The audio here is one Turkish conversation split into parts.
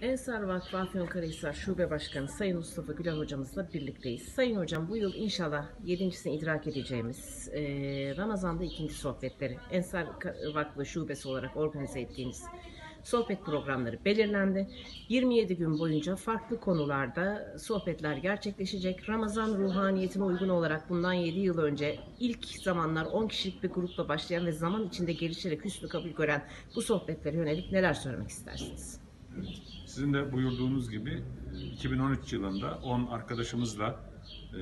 Ensar Vakfı Afyonkarahisar Şube Başkanı Sayın Mustafa Güler hocamızla birlikteyiz. Sayın hocam bu yıl inşallah yedincisini idrak edeceğimiz e, Ramazan'da ikinci sohbetleri Ensar Vakfı Şubesi olarak organize ettiğimiz sohbet programları belirlendi. 27 gün boyunca farklı konularda sohbetler gerçekleşecek. Ramazan ruhaniyetine uygun olarak bundan 7 yıl önce ilk zamanlar 10 kişilik bir grupla başlayan ve zaman içinde gelişerek hüsnü kabul gören bu sohbetlere yönelik neler söylemek istersiniz? Sizin de buyurduğunuz gibi 2013 yılında 10 arkadaşımızla e,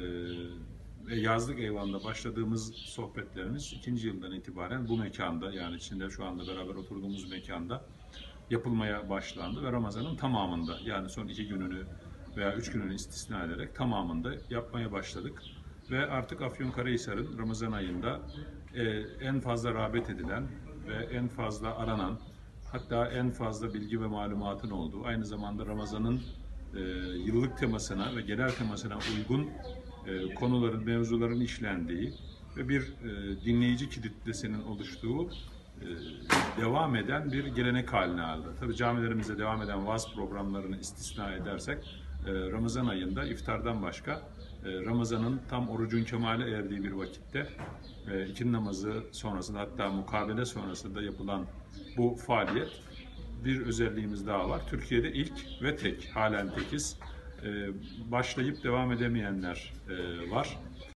ve yazlık eyvanda başladığımız sohbetlerimiz ikinci yıldan itibaren bu mekanda yani içinde şu anda beraber oturduğumuz mekanda yapılmaya başlandı ve Ramazan'ın tamamında yani son iki gününü veya üç gününü istisna ederek tamamında yapmaya başladık. Ve artık Afyonkarahisar'ın Ramazan ayında e, en fazla rağbet edilen ve en fazla aranan hatta en fazla bilgi ve malumatın olduğu, aynı zamanda Ramazan'ın e, yıllık temasına ve genel temasına uygun e, konuların, mevzuların işlendiği ve bir e, dinleyici kitlesinin oluştuğu e, devam eden bir gelenek haline aldı. Tabii camilerimizde devam eden vaaz programlarını istisna edersek Ramazan ayında iftardan başka e, Ramazan'ın tam orucun kemale erdiği bir vakitte e, ikindi namazı sonrasında hatta mukabele sonrasında yapılan bu faaliyet bir özelliğimiz daha var. Türkiye'de ilk ve tek, halen tekiz. E, başlayıp devam edemeyenler var.